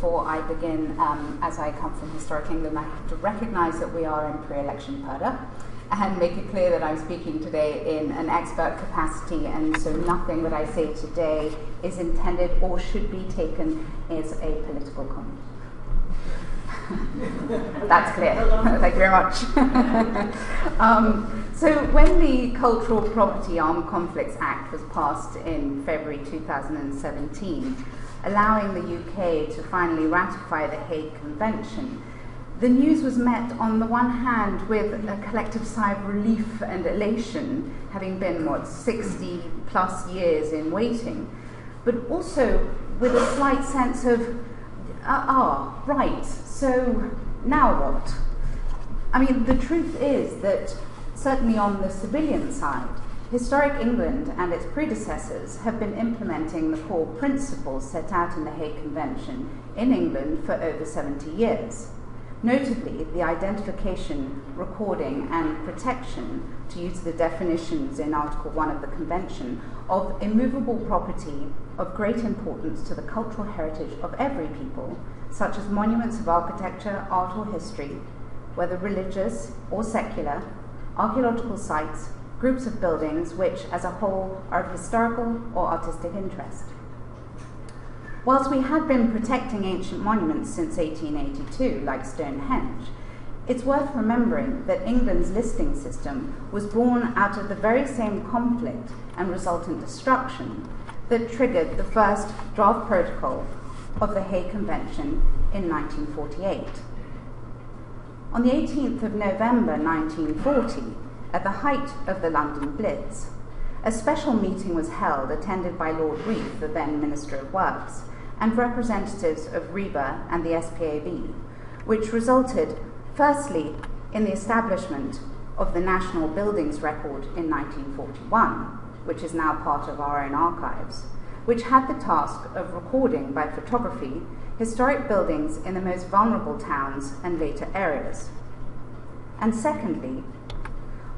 before I begin, um, as I come from Historic England, I have to recognise that we are in pre-election purdah and make it clear that I'm speaking today in an expert capacity, and so nothing that I say today is intended or should be taken as a political comment. That's clear. Thank you very much. um, so, when the Cultural Property Armed Conflicts Act was passed in February 2017, allowing the UK to finally ratify the Hague Convention, the news was met on the one hand with a collective sigh of relief and elation, having been, what, 60 plus years in waiting, but also with a slight sense of, ah, ah right, so now what? I mean, the truth is that certainly on the civilian side, Historic England and its predecessors have been implementing the core principles set out in the Hague Convention in England for over 70 years. Notably, the identification, recording, and protection, to use the definitions in Article 1 of the Convention, of immovable property of great importance to the cultural heritage of every people, such as monuments of architecture, art, or history, whether religious or secular, archaeological sites, groups of buildings which, as a whole, are of historical or artistic interest. Whilst we had been protecting ancient monuments since 1882, like Stonehenge, it's worth remembering that England's listing system was born out of the very same conflict and resultant destruction that triggered the first draft protocol of the Hague Convention in 1948. On the 18th of November 1940, at the height of the London Blitz, a special meeting was held attended by Lord Reith, the then Minister of Works, and representatives of RIBA and the SPAB, which resulted, firstly, in the establishment of the National Buildings Record in 1941, which is now part of our own archives, which had the task of recording by photography historic buildings in the most vulnerable towns and later areas. And secondly,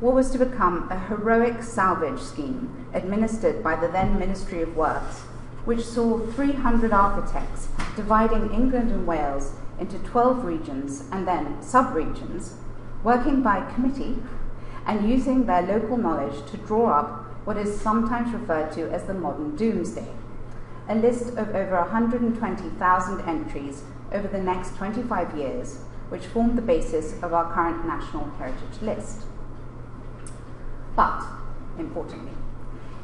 what was to become a heroic salvage scheme administered by the then Ministry of Works which saw 300 architects dividing England and Wales into 12 regions and then sub-regions, working by committee and using their local knowledge to draw up what is sometimes referred to as the modern Domesday, a list of over 120,000 entries over the next 25 years, which formed the basis of our current National Heritage List. But, importantly,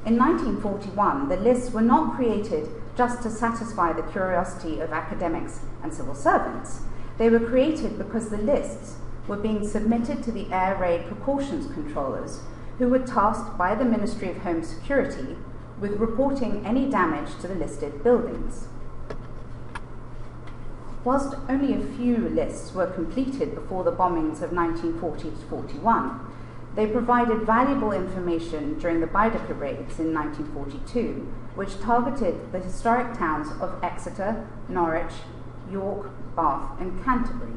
in 1941, the lists were not created just to satisfy the curiosity of academics and civil servants. They were created because the lists were being submitted to the air raid precautions controllers, who were tasked by the Ministry of Home Security with reporting any damage to the listed buildings. Whilst only a few lists were completed before the bombings of 1940 41, they provided valuable information during the Baedeker raids in 1942, which targeted the historic towns of Exeter, Norwich, York, Bath, and Canterbury.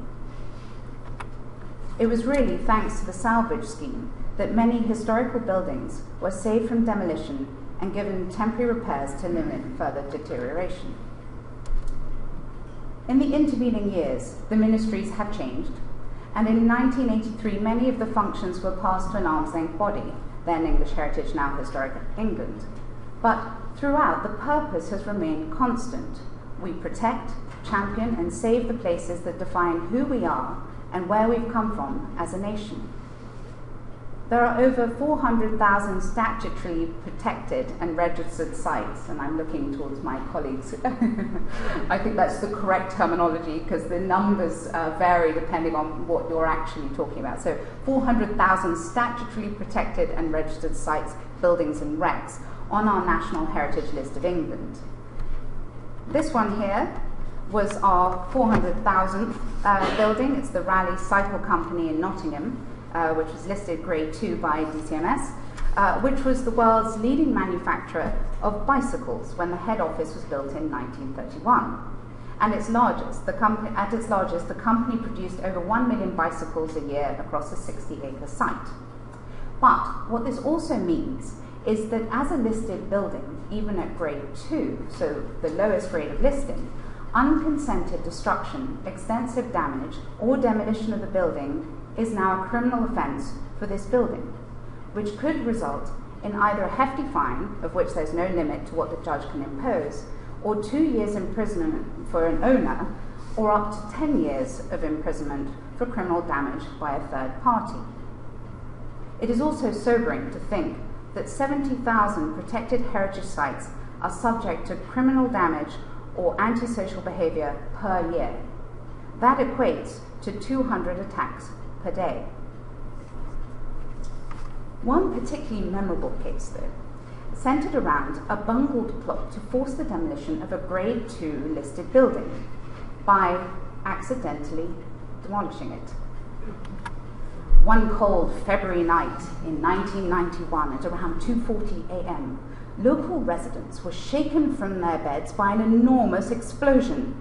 It was really thanks to the salvage scheme that many historical buildings were saved from demolition and given temporary repairs to limit further deterioration. In the intervening years, the ministries have changed and in 1983 many of the functions were passed to an arm's length body, then English Heritage, now Historic England. But throughout, the purpose has remained constant. We protect, champion, and save the places that define who we are and where we've come from as a nation. There are over 400,000 statutory protected and registered sites, and I'm looking towards my colleagues. I think that's the correct terminology because the numbers uh, vary depending on what you're actually talking about. So, 400,000 statutorily protected and registered sites, buildings, and wrecks on our National Heritage List of England. This one here was our 400,000th uh, building. It's the Raleigh Cycle Company in Nottingham uh, which was listed grade 2 by DCMS, uh, which was the world's leading manufacturer of bicycles when the head office was built in 1931. And its largest, the company, at its largest, the company produced over 1 million bicycles a year across a 60 acre site. But what this also means is that as a listed building, even at grade 2, so the lowest grade of listing, unconsented destruction, extensive damage, or demolition of the building is now a criminal offence for this building, which could result in either a hefty fine, of which there's no limit to what the judge can impose, or two years imprisonment for an owner, or up to 10 years of imprisonment for criminal damage by a third party. It is also sobering to think that 70,000 protected heritage sites are subject to criminal damage or antisocial behaviour per year. That equates to 200 attacks per day. One particularly memorable case, though, centred around a bungled plot to force the demolition of a Grade 2 listed building by accidentally demolishing it. One cold February night in 1991 at around 2:40 a.m., local residents were shaken from their beds by an enormous explosion.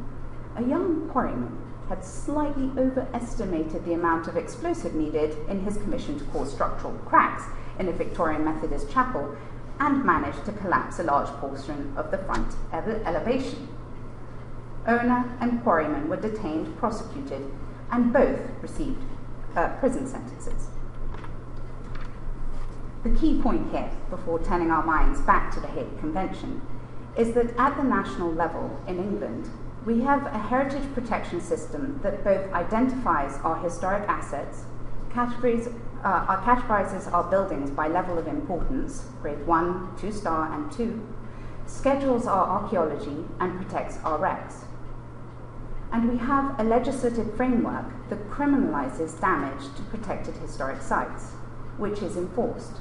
A young quarryman had slightly overestimated the amount of explosive needed in his commission to cause structural cracks in a Victorian Methodist chapel and managed to collapse a large portion of the front ele- elevation. Owner and quarryman were detained, prosecuted, and both received uh, prison sentences. The key point here, before turning our minds back to the Hague Convention, is that at the national level in England, we have a heritage protection system that both identifies our historic assets, categories, uh, our categorizes our buildings by level of importance, grade 1, 2 star, and 2, schedules our archaeology, and protects our wrecks. And we have a legislative framework that criminalizes damage to protected historic sites, which is enforced.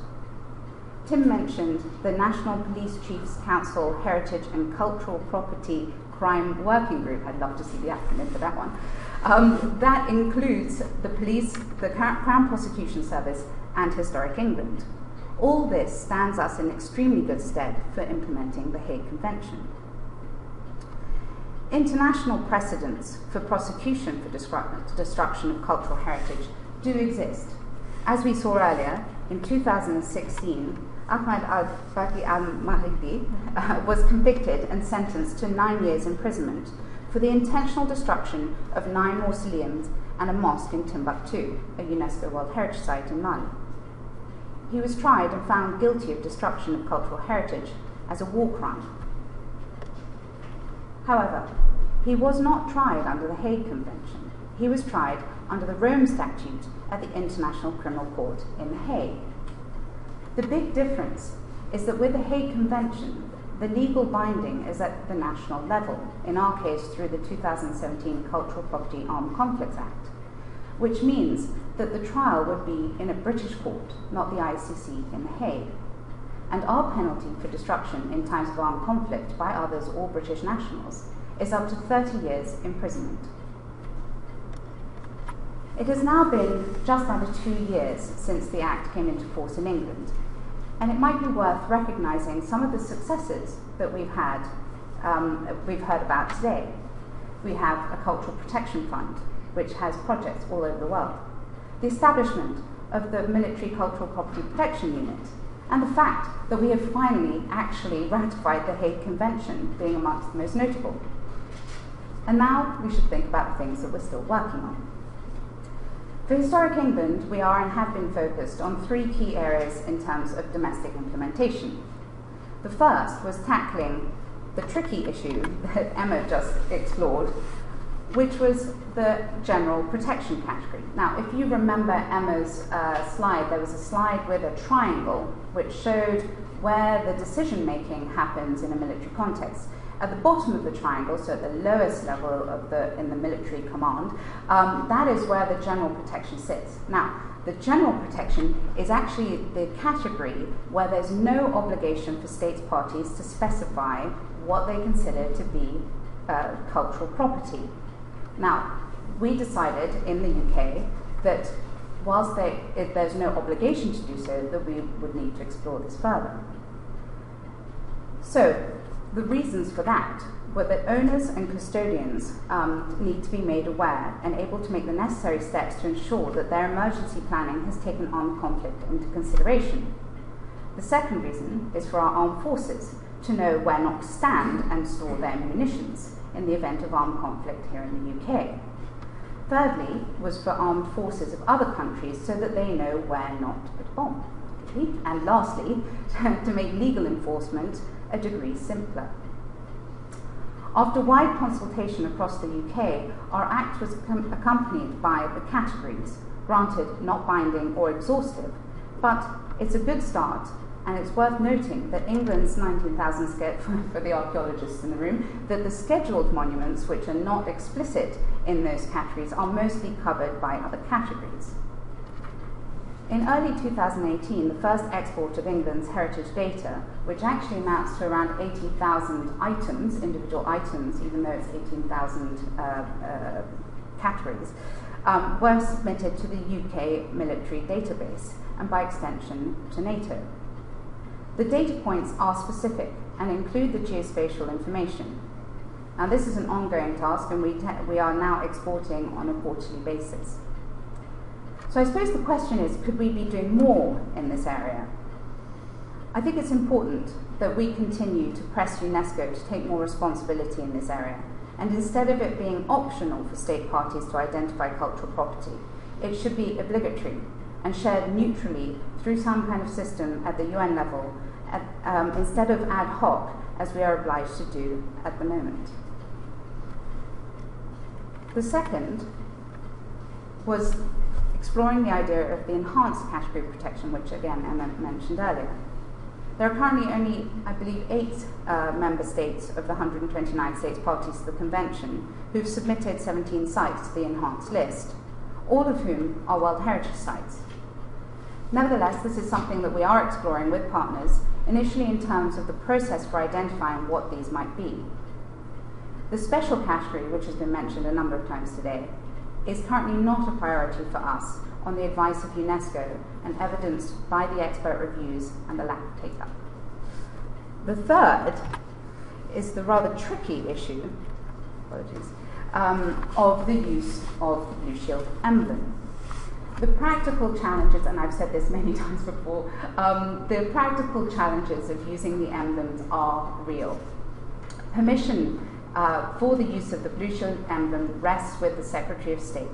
Tim mentioned the National Police Chiefs Council Heritage and Cultural Property Crime Working Group. I'd love to see the acronym for that one. Um, that includes the police, the Crown Prosecution Service, and Historic England. All this stands us in extremely good stead for implementing the Hague Convention. International precedents for prosecution for destruction of cultural heritage do exist. As we saw earlier, in 2016, Ahmad al-Faqi al-Mahdi uh, was convicted and sentenced to nine years imprisonment for the intentional destruction of nine mausoleums and a mosque in Timbuktu, a UNESCO World Heritage Site in Mali. He was tried and found guilty of destruction of cultural heritage as a war crime. However, he was not tried under the Hague Convention. He was tried under the Rome Statute at the International Criminal Court in The Hague. The big difference is that with the Hague Convention, the legal binding is at the national level, in our case through the 2017 Cultural Property Armed Conflicts Act, which means that the trial would be in a British court, not the ICC in The Hague. And our penalty for destruction in times of armed conflict by others or British nationals is up to 30 years imprisonment. It has now been just under two years since the Act came into force in England, and it might be worth recognising some of the successes that we've had, um, we've heard about today. We have a cultural protection fund, which has projects all over the world. The establishment of the Military Cultural Property Protection Unit, and the fact that we have finally actually ratified the Hague Convention, being amongst the most notable. And now we should think about the things that we're still working on. For Historic England, we are and have been focused on three key areas in terms of domestic implementation. The first was tackling the tricky issue that Emma just explored, which was the general protection category. Now, if you remember Emma's uh, slide, there was a slide with a triangle which showed where the decision making happens in a military context at the bottom of the triangle, so at the lowest level of the in the military command, um, that is where the general protection sits. Now, the general protection is actually the category where there's no obligation for states parties to specify what they consider to be uh, cultural property. Now, we decided in the UK that whilst they, there's no obligation to do so, that we would need to explore this further. So, the reasons for that were that owners and custodians um, need to be made aware and able to make the necessary steps to ensure that their emergency planning has taken armed conflict into consideration. The second reason is for our armed forces to know where not to stand and store their munitions in the event of armed conflict here in the UK. Thirdly, was for armed forces of other countries so that they know where not to bomb. And lastly, to make legal enforcement a degree simpler. After wide consultation across the UK, our Act was com- accompanied by the categories, granted not binding or exhaustive, but it's a good start and it's worth noting that England's 19,000 schedule, for the archaeologists in the room, that the scheduled monuments, which are not explicit in those categories, are mostly covered by other categories. In early 2018, the first export of England's heritage data, which actually amounts to around 80,000 items, individual items, even though it's 18,000 uh, uh, categories, um, were submitted to the UK military database and by extension to NATO. The data points are specific and include the geospatial information. Now, this is an ongoing task, and we, we are now exporting on a quarterly basis. So, I suppose the question is could we be doing more in this area? I think it's important that we continue to press UNESCO to take more responsibility in this area, and instead of it being optional for state parties to identify cultural property, it should be obligatory and shared neutrally through some kind of system at the UN level at, um, instead of ad hoc as we are obliged to do at the moment. The second was exploring the idea of the enhanced category protection, which again Emma mentioned earlier. There are currently only, I believe, eight uh, member states of the 129 states parties to the convention who've submitted 17 sites to the enhanced list, all of whom are World Heritage Sites. Nevertheless, this is something that we are exploring with partners, initially in terms of the process for identifying what these might be. The special category, which has been mentioned a number of times today, is currently not a priority for us on the advice of UNESCO and evidenced by the expert reviews and the lack of take up. The third is the rather tricky issue um, of the use of the Blue Shield emblem the practical challenges, and I've said this many times before, um, the practical challenges of using the emblems are real. Permission uh, for the use of the Blue Shield emblem rests with the Secretary of State.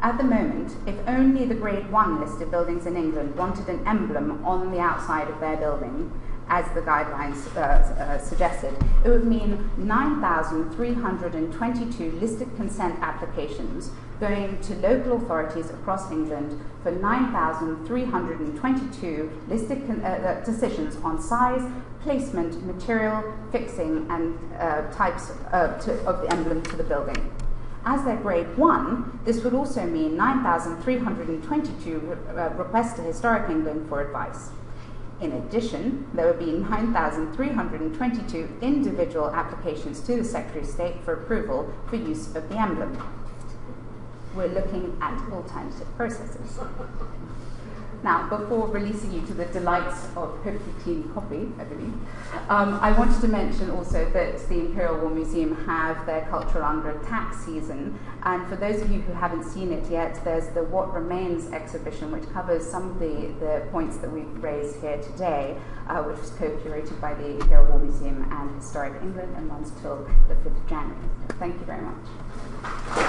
At the moment, if only the Grade 1 listed buildings in England wanted an emblem on the outside of their building, as the guidelines uh, uh, suggested, it would mean 9,322 listed consent applications going to local authorities across England for 9,322 listed con- uh, uh, decisions on size, placement, material, fixing, and uh, types uh, to, of the emblem to the building. As their grade 1, this would also mean 9,322 re- requests to Historic England for advice. In addition, there would be 9,322 individual applications to the Secretary of State for approval for use of the emblem. We're looking at alternative processes. Now, before releasing you to the delights of hopefully clean coffee, I believe, um, I wanted to mention also that the Imperial War Museum have their Cultural Under Attack season. And for those of you who haven't seen it yet, there's the What Remains exhibition, which covers some of the, the points that we've raised here today, uh, which was co curated by the Imperial War Museum and Historic England and runs till the 5th of January. Thank you very much.